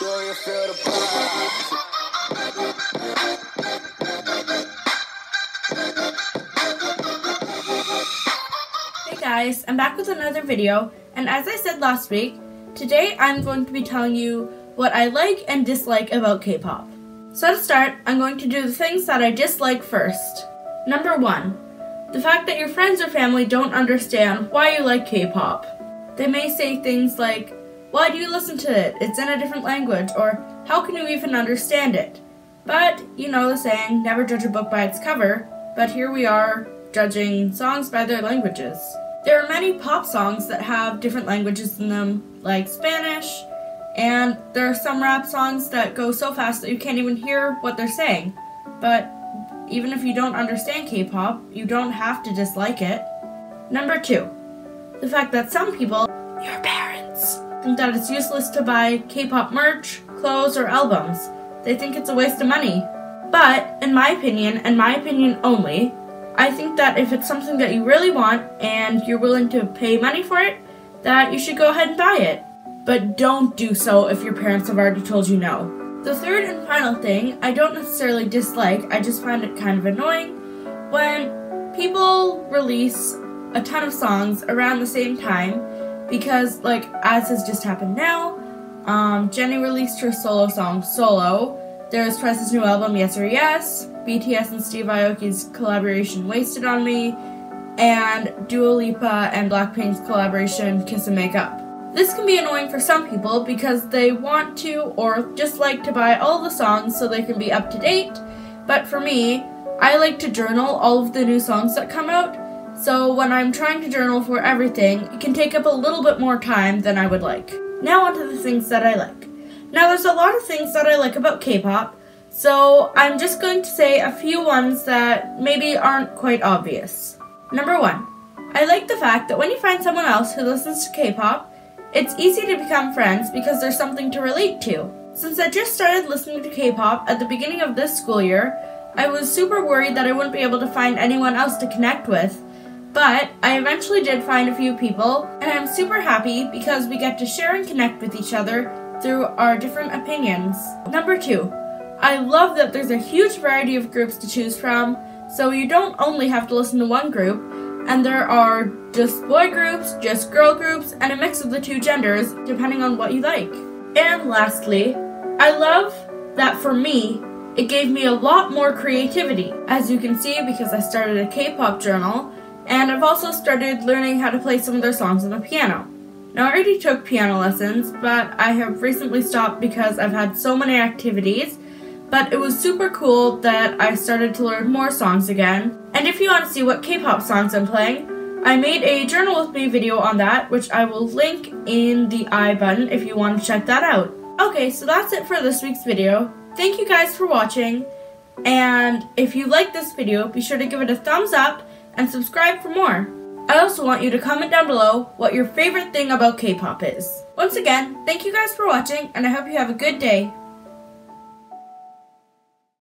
Hey guys, I'm back with another video, and as I said last week, today I'm going to be telling you what I like and dislike about K-pop. So to start, I'm going to do the things that I dislike first. Number one, the fact that your friends or family don't understand why you like K-pop. They may say things like, why do you listen to it? It's in a different language, or how can you even understand it? But, you know the saying, never judge a book by its cover, but here we are, judging songs by their languages. There are many pop songs that have different languages in them, like Spanish, and there are some rap songs that go so fast that you can't even hear what they're saying. But even if you don't understand K pop, you don't have to dislike it. Number two, the fact that some people, your parents, think that it's useless to buy K pop merch, clothes, or albums. They think it's a waste of money. But, in my opinion, and my opinion only, I think that if it's something that you really want and you're willing to pay money for it, that you should go ahead and buy it. But don't do so if your parents have already told you no. The third and final thing, I don't necessarily dislike, I just find it kind of annoying when people release a ton of songs around the same time because, like, as has just happened now, um, Jennie released her solo song Solo. There's Twice's new album Yes or Yes, BTS and Steve Aoki's collaboration Waste It on Me, and Dua Lipa and Blackpink's collaboration Kiss and Make Up. This can be annoying for some people because they want to or just like to buy all the songs so they can be up to date, but for me, I like to journal all of the new songs that come out, so when I'm trying to journal for everything, it can take up a little bit more time than I would like. Now onto the things that I like. Now there's a lot of things that I like about K-pop, so I'm just going to say a few ones that maybe aren't quite obvious. Number one, I like the fact that when you find someone else who listens to K-pop, it's easy to become friends because there's something to relate to. Since I just started listening to K-pop at the beginning of this school year, I was super worried that I wouldn't be able to find anyone else to connect with, but I eventually did find a few people, and I'm super happy because we get to share and connect with each other through our different opinions. Number two, I love that there's a huge variety of groups to choose from, so you don't only have to listen to one group, and there are just boy groups, just girl groups, and a mix of the two genders, depending on what you like. And lastly, I love that for me, it gave me a lot more creativity. As you can see, because I started a K-pop journal, and I've also started learning how to play some of their songs on the piano. Now, I already took piano lessons, but I have recently stopped because I've had so many activities. But it was super cool that I started to learn more songs again. And if you want to see what K-pop songs I'm playing, I made a Journal With Me video on that, which I will link in the I button if you want to check that out. Okay, so that's it for this week's video. Thank you guys for watching, and if you like this video, be sure to give it a thumbs up and subscribe for more. I also want you to comment down below what your favorite thing about K-pop is. Once again, thank you guys for watching, and I hope you have a good day.